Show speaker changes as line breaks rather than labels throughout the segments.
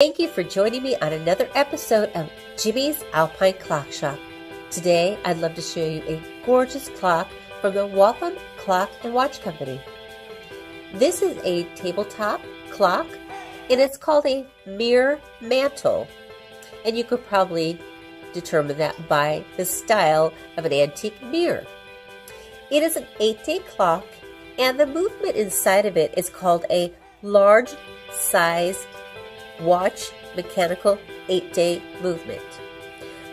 Thank you for joining me on another episode of Jimmy's Alpine Clock Shop. Today, I'd love to show you a gorgeous clock from the Waltham Clock and Watch Company. This is a tabletop clock, and it's called a mirror mantel. And you could probably determine that by the style of an antique mirror. It is an eight-day clock, and the movement inside of it is called a large size watch mechanical eight day movement.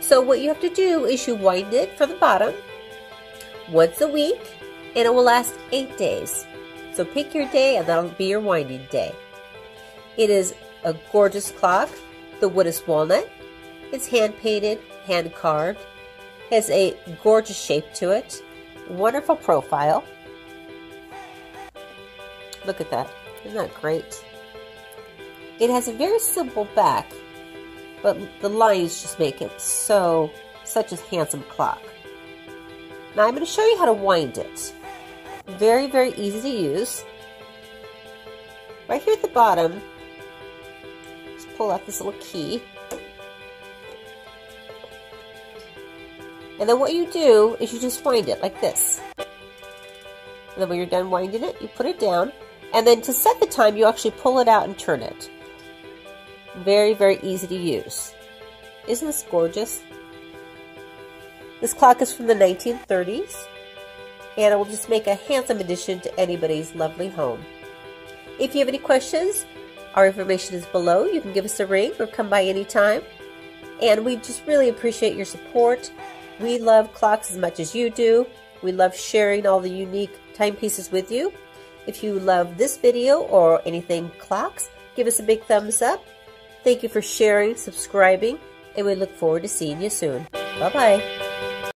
So, what you have to do is you wind it from the bottom once a week and it will last eight days. So, pick your day and that'll be your winding day. It is a gorgeous clock. The wood is walnut. It's hand painted, hand carved, has a gorgeous shape to it, wonderful profile. Look at that. Isn't that great? It has a very simple back, but the lines just make it so, such a handsome clock. Now I'm going to show you how to wind it. Very, very easy to use. Right here at the bottom, just pull out this little key. And then what you do is you just wind it like this. And then when you're done winding it, you put it down. And then to set the time, you actually pull it out and turn it. Very, very easy to use. Isn't this gorgeous? This clock is from the 1930s, and it will just make a handsome addition to anybody's lovely home. If you have any questions, our information is below. You can give us a ring or come by anytime. And we just really appreciate your support. We love clocks as much as you do. We love sharing all the unique timepieces with you. If you love this video or anything clocks, give us a big thumbs up Thank you for sharing, subscribing, and we look forward to seeing you soon. Bye bye.